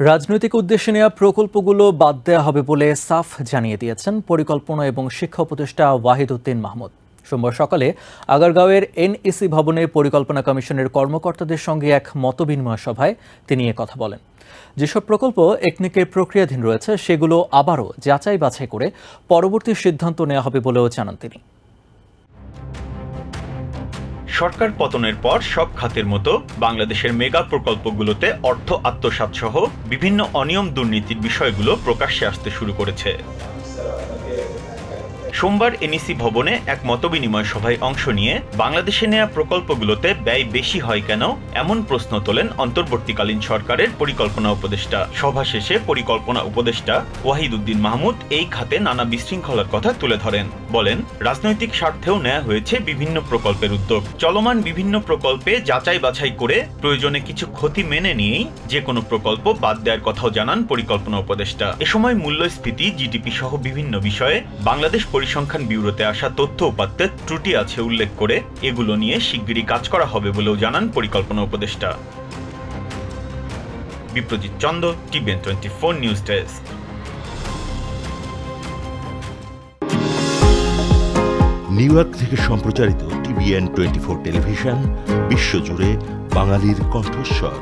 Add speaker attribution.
Speaker 1: রাজনৈতিক উদ্দেশ্যে নেওয়া প্রকল্পগুলো বাদ দেওয়া হবে বলে সাফ জানিয়ে দিয়েছেন পরিকল্পনা এবং শিক্ষা উপদেষ্টা ওয়াহিদ উদ্দিন মাহমুদ। সোমবার সকালে আগারগাঁওয়ের এনইসি ভবনে পরিকল্পনা কমিশনের কর্মকর্তাদের সঙ্গে এক মতবিনিময় সভায় তিনি কথা বলেন। যেসব প্রকল্প একনিকে প্রক্রিয়াধীন রয়েছে, সেগুলো আবারও যাচাই বাছাই করে পরবর্তী সিদ্ধান্ত নেওয়া হবে বলেও জানান তিনি।
Speaker 2: সরকার পতনের পর সব খাতের মতো বাংলাদেশের মেগা প্রকল্পগুলোতে অর্থ আত্মসাতসহ বিভিন্ন অনিয়ম দুর্নীতির বিষয়গুলো প্রকাশ্যে আসতে শুরু করেছে। সোমবার এনইসি ভবনে এক মতবিনিময় সভায় অংশ নিয়ে বাংলাদেশে নেয়া প্রকল্পগুলোতে ব্যয় বেশি হয় কেন এমন প্রশ্ন তোলেন অন্তর্বর্তীকালীন সরকারের পরিকল্পনা উপদেষ্টা। সভা শেষে পরিকল্পনা উপদেষ্টা ওয়াহিদ উদ্দিন মাহমুদ এই খাতে নানা বিশৃঙ্খলার কথা তুলে ধরেন। বলেন, রাজনৈতিক স্বার্থেও নেওয়া হয়েছে বিভিন্ন প্রকল্পের উদ্যোগ। চলমান বিভিন্ন প্রকল্পে যাচাই বাছাই করে প্রয়োজনে কিছু ক্ষতি মেনে নিয়েই যে কোনো প্রকল্প বাদ দেওয়ার কথাও জানান পরিকল্পনা উপদেষ্টা। এ সময় মূল্যস্ফীতি, জিডিপি সহ বিভিন্ন বিষয়ে বাংলাদেশ পরিসংখ্যান ব্যুরোতে আসা তথ্য উপাত্তের ত্রুটি আছে উল্লেখ করে এগুলো নিয়ে শিগগিরই কাজ করা হবে বলেও জানান পরিকল্পনা উপদেষ্টা। Biprajit Chanda, TVN twenty four news desk.
Speaker 3: New York থেকে সম্প্রচারিত টিভিএন টোয়েন্টি ফোর টেলিভিশন, বিশ্বজুড়ে বাঙালির কণ্ঠস্বর।